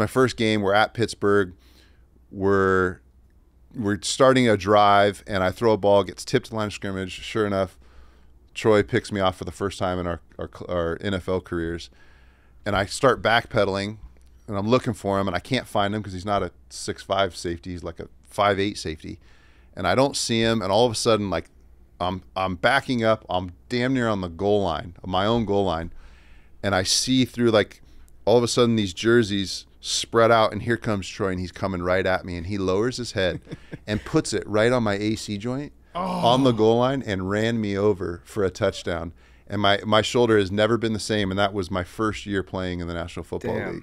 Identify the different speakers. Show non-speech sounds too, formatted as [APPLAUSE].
Speaker 1: my first game. We're at Pittsburgh. We're we're starting a drive, and I throw a ball, gets tipped to line of scrimmage. Sure enough, Troy picks me off for the first time in our, our, our NFL careers. And I start backpedaling, and I'm looking for him, and I can't find him because he's not a six-five safety. He's like a five-eight safety. And I don't see him, and all of a sudden, like, I'm, I'm backing up. I'm damn near on the goal line, my own goal line. And I see through, like, all of a sudden, these jerseys spread out, and here comes Troy, and he's coming right at me, and he lowers his head [LAUGHS] and puts it right on my AC joint oh. on the oh. goal line and ran me over for a touchdown. And my, my shoulder has never been the same, and that was my first year playing in the National Football
Speaker 2: Damn.
Speaker 1: League.